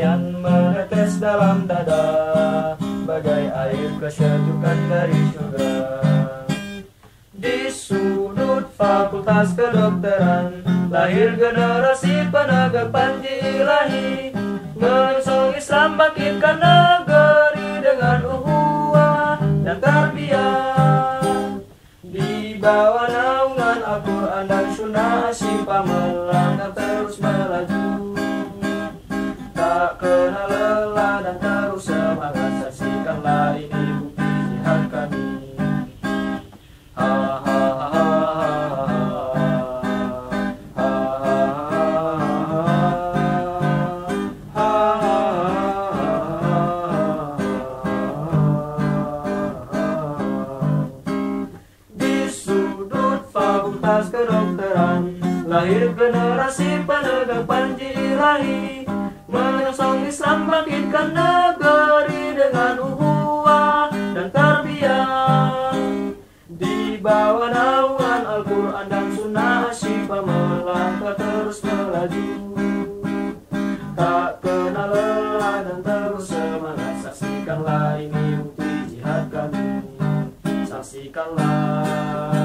kedamaian menetes dalam dada Bagai air kesejukan dari surga. Di sudut fakultas kedokteran Lahir generasi penegak panji ilahi. Mengusung Islam bangkitkan negeri dengan uhuah dan tarbiyah. Di bawah naungan Al-Quran dan sunnah Simpa melangkah terus melaju. Fakultas kedokteran Lahir generasi penegak panji ilahi Menyongsong Islam bangkitkan negeri dengan uhuah dan tarbiyah. Di bawah naungan Al-Quran dan Sunnah Syifa melangkah terus melaju? Tak kenal lelah dan terus semangat Saksikanlah ini bukti jihad kami. Saksikanlah